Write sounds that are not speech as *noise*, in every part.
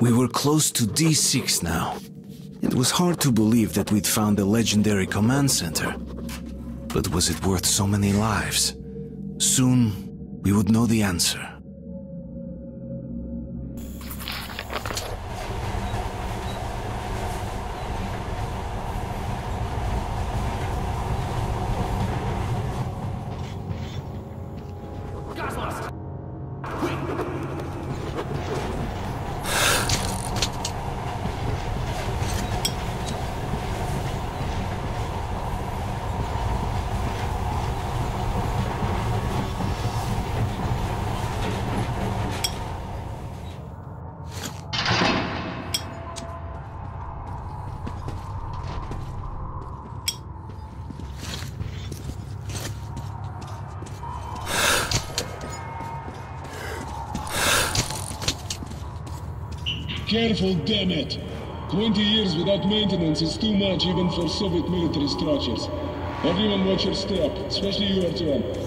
We were close to D6 now. It was hard to believe that we'd found the legendary command center. But was it worth so many lives? Soon, we would know the answer. Careful, damn it! 20 years without maintenance is too much even for Soviet military structures. Everyone watch your step, especially you, Artyom.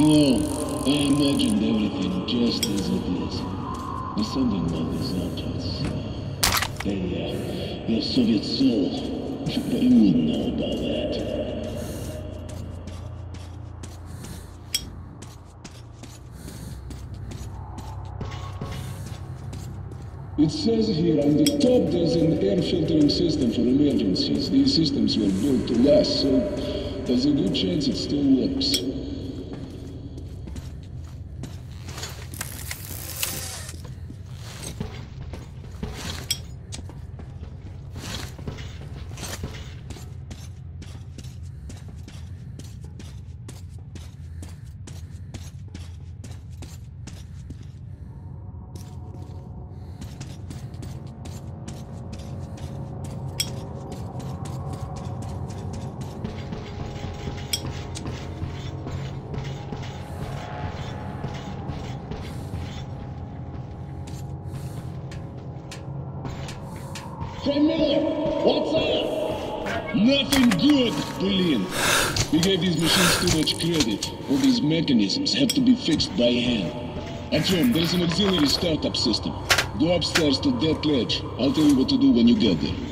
No, I imagined everything just as it is. Something about these objects. They, uh, they're Soviet soul. But you wouldn't know about that. It says here on the top there's an air filtering system for emergencies. These systems were built to last, so there's a good chance it still works. Miller, what's up? Nothing good, Berlin. We gave these machines too much credit. All these mechanisms have to be fixed by hand. Artyom, there's an auxiliary startup system. Go upstairs to that ledge. I'll tell you what to do when you get there.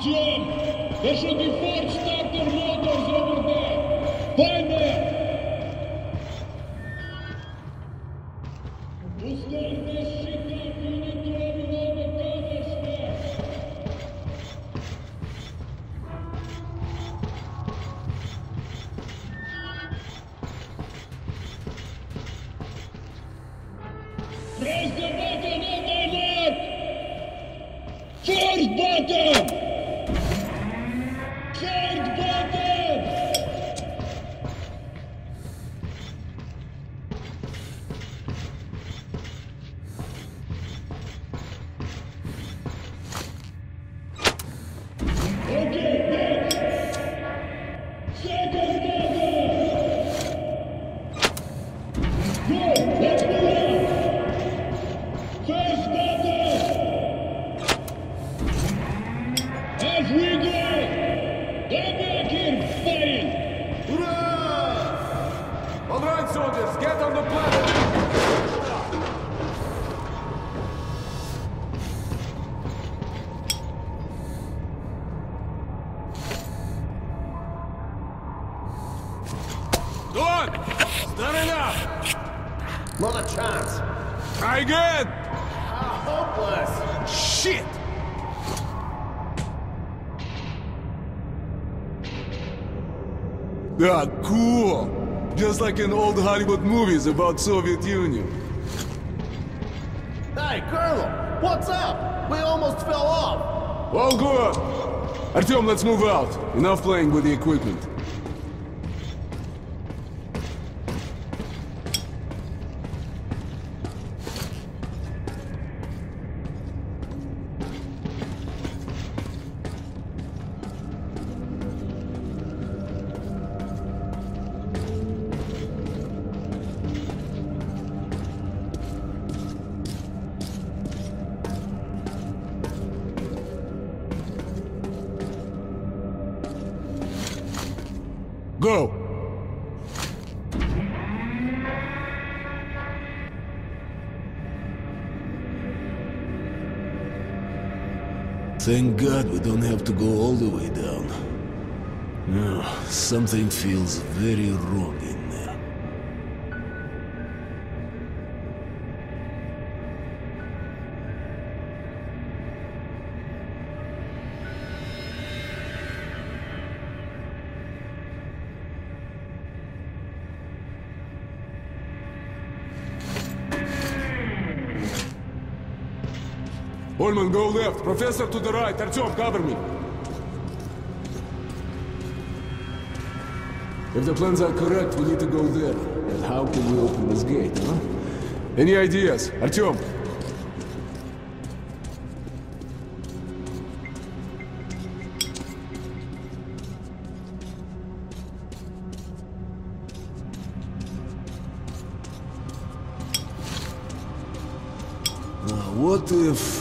Artyom! There should be four Go on! It's not enough! Not a chance. Try again! Hopeless. Shit! Ah, cool! Just like in old Hollywood movies about Soviet Union. Hey, Colonel, what's up? We almost fell off. All good! Artyom, let's move out. Enough playing with the equipment. Thank God we don't have to go all the way down. No, something feels very wrong there. Go left. Professor to the right. Artyom, cover me. If the plans are correct, we need to go there. But how can we open this gate, huh? Any ideas? Artyom? What if...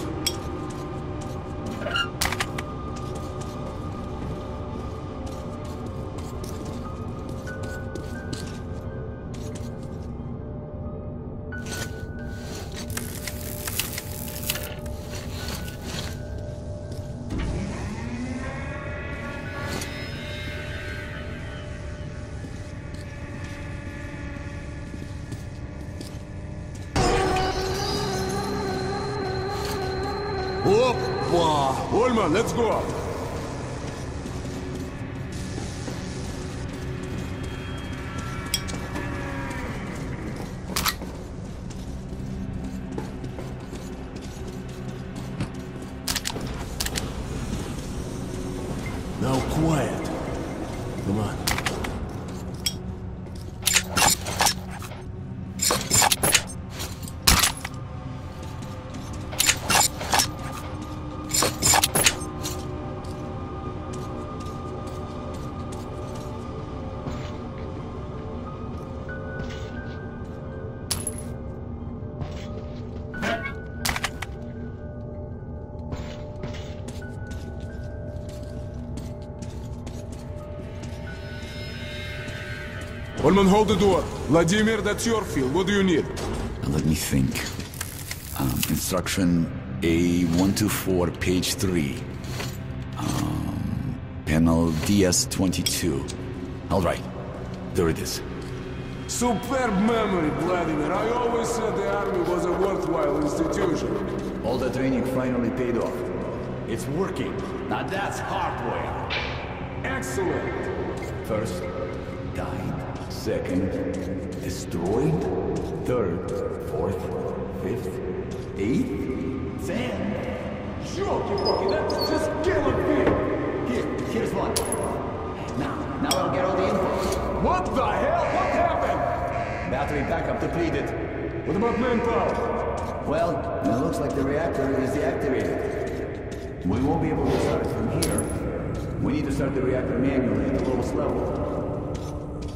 Ulman, let's go up. Now quiet. Come on. Ulman, hold the door. Vladimir, that's your field. What do you need? Let me think. Um, instruction A124, page 3. Um, panel DS22. All right. There it is. Superb memory, Vladimir. I always said the army was a worthwhile institution. All the training finally paid off. It's working. Now that's hardware. Excellent. First. Second, destroyed. Third, fourth, fifth, eighth, ten. Sure, you fucking that's just killing me. Here, here's one. Now, now I'll get all the info. What the hell? What happened? Battery backup depleted. What about manpower? Well, it looks like the reactor is deactivated. We won't be able to start it from here. We need to start the reactor manually at the lowest level.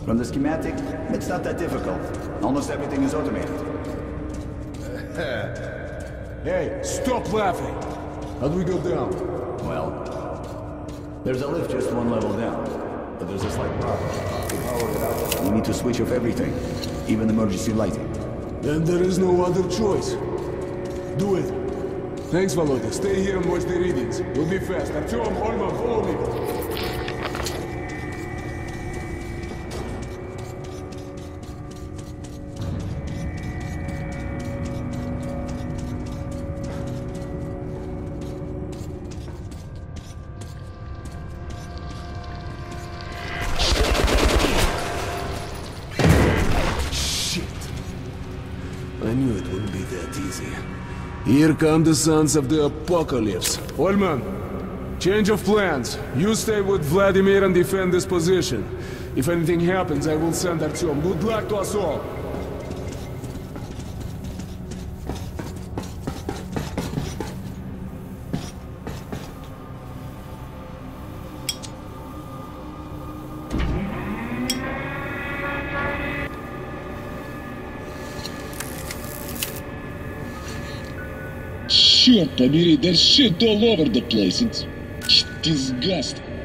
From the schematic, it's not that difficult. Almost everything is automated. *laughs* Hey, stop laughing! How do we go down? Well, there's a lift just one level down, but there's a slight problem. To power it out, we need to switch off everything, even emergency lighting. Then there is no other choice. Do it. Thanks, Volodya. Stay here and watch the readings. We'll be fast. Artyom, Olma, follow me. Easy. Here come the sons of the apocalypse. Ulman, change of plans. You stay with Vladimir and defend this position. If anything happens, I will send Artyom. Good luck to us all. побери, there's shit all over the place. It's disgusting.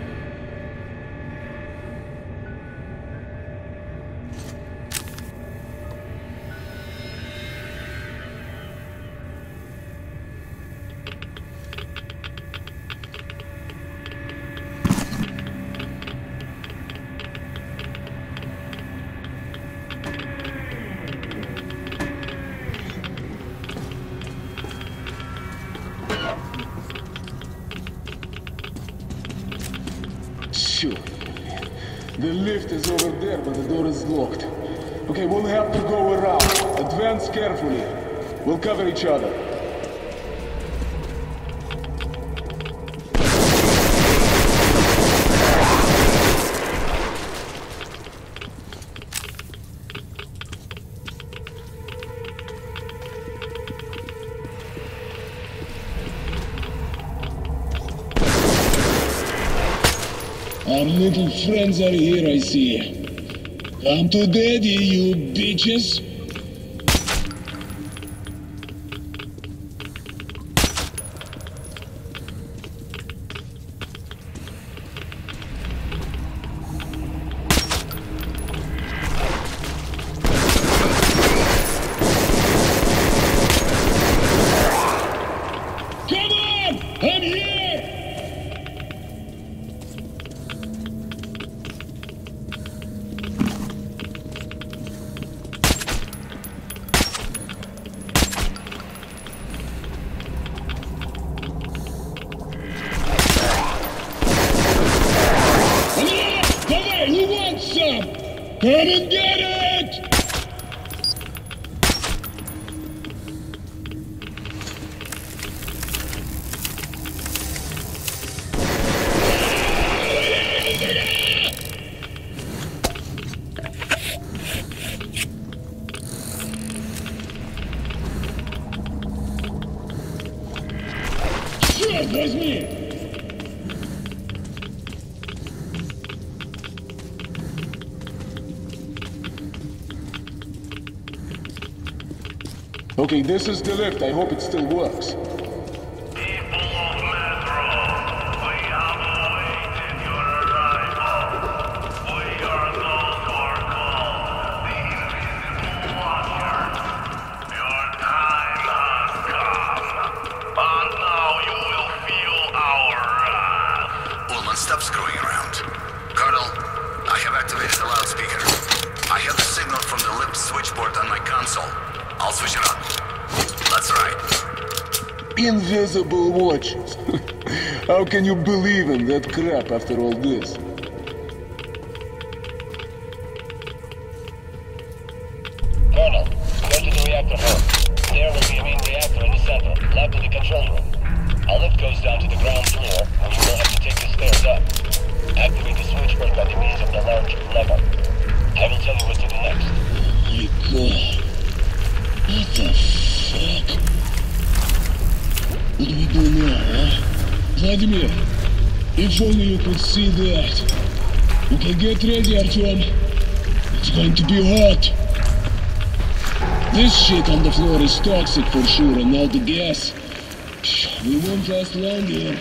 Friends are here, I see. Come to daddy, you bitches. Okay, this is the lift. I hope it still works. How can you believe in that crap after all this? Okay, get ready, Artyom. It's going to be hot. This shit on the floor is toxic for sure, and now the gas. We won't last long here.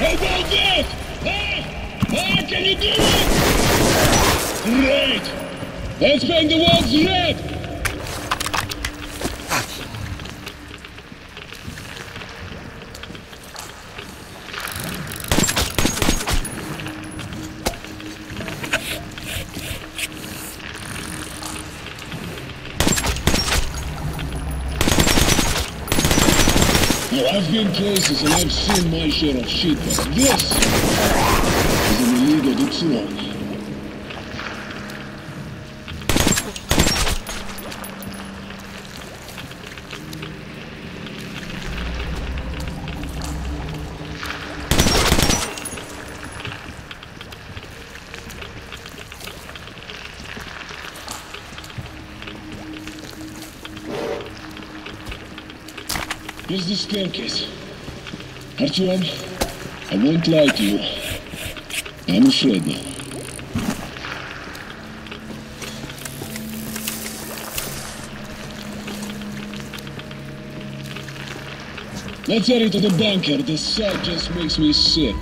How about that? Huh? Huh? Can you do it? Great! Let's bang the walls red! Been places and I've seen my share of shit, but this is in a league Here's the staircase. Artyom, I won't lie to you. I'm afraid now. Let's head into the bunker. The sight just makes me sick.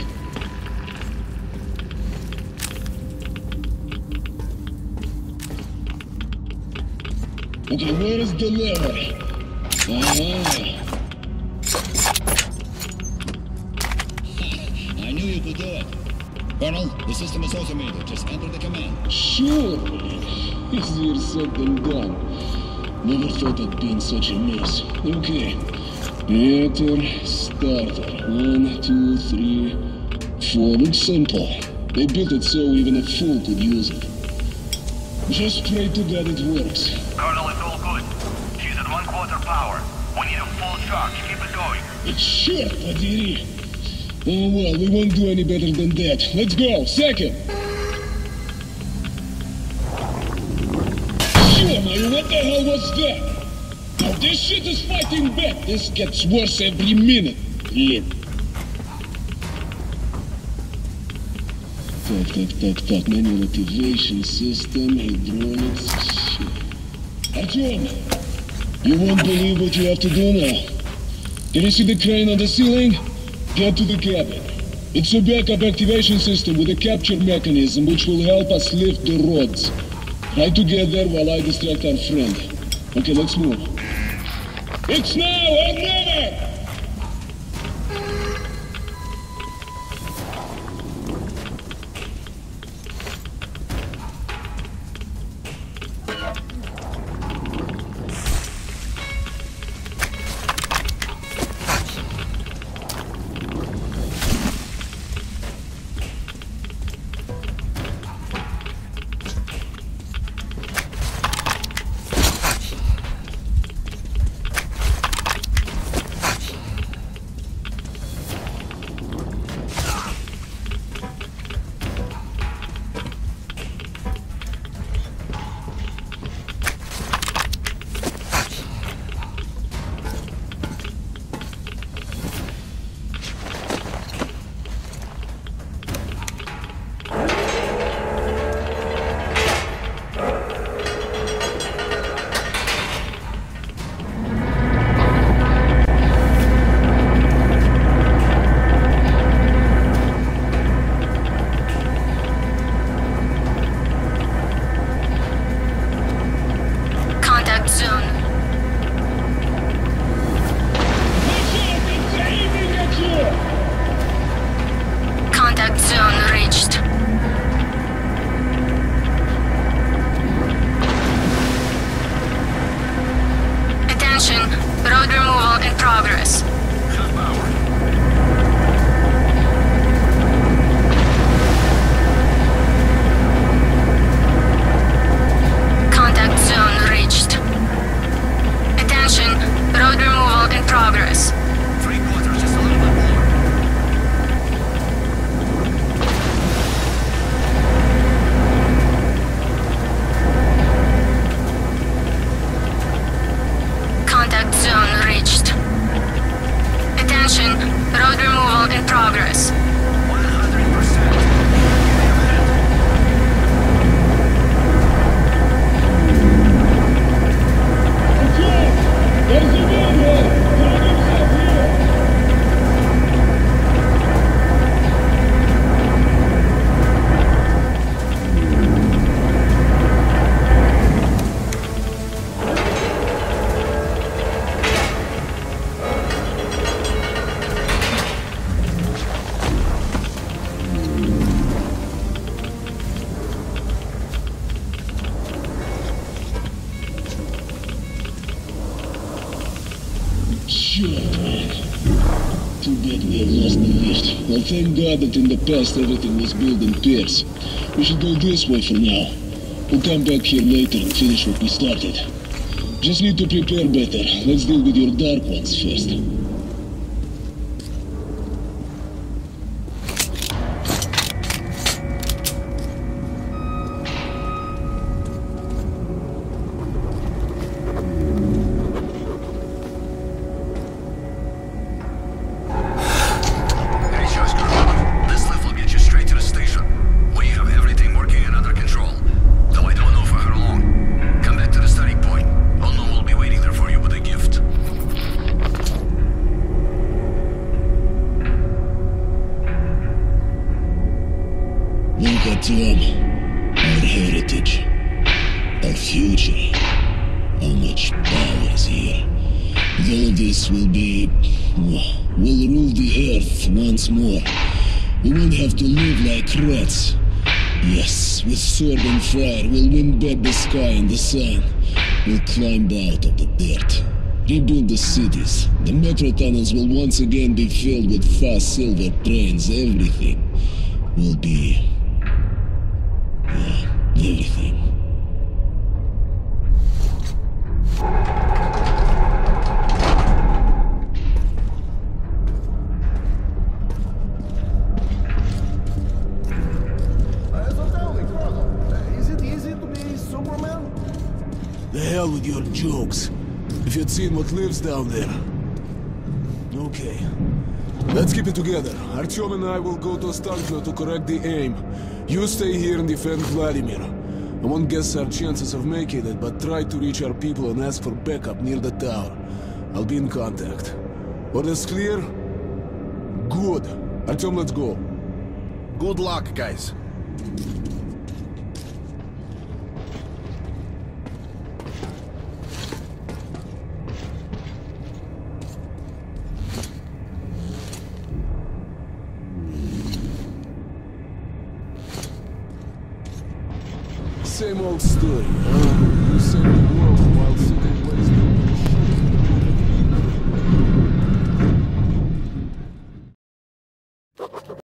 Okay, where is the lever? Ah. we do it. Colonel, the system is automated. Just enter the command. Sure. Easier said than done. Never thought it'd be in such a mess. Okay. Enter starter. One, two, three, four. Looks simple. They built it so even a fool could use it. Just pray to God it works. Colonel, it's all good. She's at one quarter power. We need a full charge. Keep it going. It's shit, Padiri. Oh, well, we won't do any better than that. Let's go. Second. Sure, what the hell was that? Now this shit is fighting back. This gets worse every minute. Lip. Fuck, fuck, fuck, fuck. Manual activation system, hydraulics, shit. Artyom, you won't believe what you have to do now. Did you see the crane on the ceiling? Get to the cabin. It's a backup activation system with a capture mechanism which will help us lift the rods. Try to get there while I distract our friend. Okay, let's move. It's now or never! That in the past everything was built in pairs. We should go this way for now. We'll come back here later and finish what we started. Just need to prepare better. Let's deal with your Dark Ones first. Like rats. Yes, with sword and fire, we'll win back the sky and the sun. We'll climb out of the dirt. Rebuild the cities. The metro tunnels will once again be filled with fast silver trains. Everything will be everything. Hell with your jokes. If you'd seen what lives down there. Okay. Let's keep it together. Artyom and I will go to Starkville to correct the aim. You stay here and defend Vladimir. I won't guess our chances of making it, but try to reach our people and ask for backup near the tower. I'll be in contact. Orders clear? Good. Artyom, let's go. Good luck, guys. Same old story, huh?